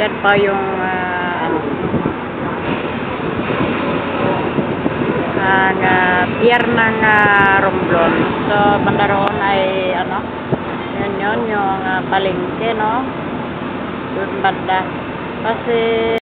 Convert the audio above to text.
Yan pa yung ah, ano, ang ah, pier ng uh, Romblon. So, banda roon ay ano, yun yun, yung ah, palengke, no? Doon banda. Kasi